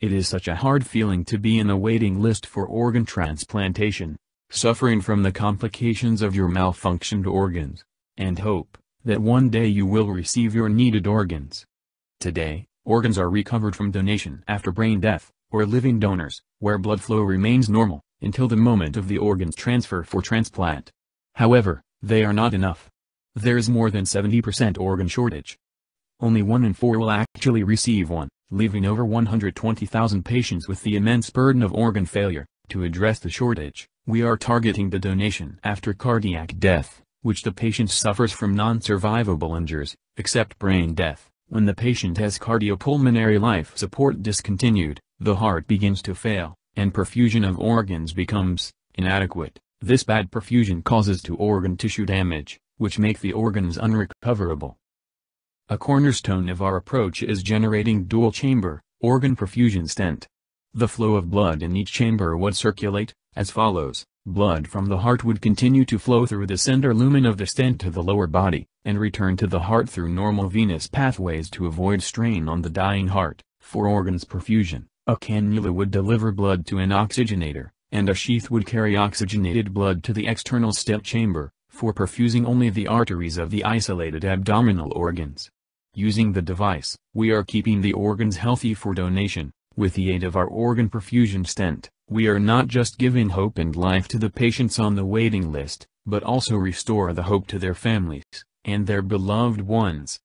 it is such a hard feeling to be in a waiting list for organ transplantation, suffering from the complications of your malfunctioned organs, and hope that one day you will receive your needed organs. Today, organs are recovered from donation after brain death, or living donors, where blood flow remains normal, until the moment of the organ's transfer for transplant. However, they are not enough. There's more than 70% organ shortage. Only one in four will actually receive one, leaving over 120,000 patients with the immense burden of organ failure. To address the shortage, we are targeting the donation after cardiac death, which the patient suffers from non-survivable injuries, except brain death. When the patient has cardiopulmonary life support discontinued, the heart begins to fail, and perfusion of organs becomes inadequate. This bad perfusion causes to organ tissue damage, which make the organs unrecoverable. A cornerstone of our approach is generating dual-chamber, organ perfusion stent. The flow of blood in each chamber would circulate, as follows. Blood from the heart would continue to flow through the center lumen of the stent to the lower body, and return to the heart through normal venous pathways to avoid strain on the dying heart. For organs perfusion, a cannula would deliver blood to an oxygenator, and a sheath would carry oxygenated blood to the external stent chamber, for perfusing only the arteries of the isolated abdominal organs. Using the device, we are keeping the organs healthy for donation. With the aid of our organ perfusion stent, we are not just giving hope and life to the patients on the waiting list, but also restore the hope to their families, and their beloved ones.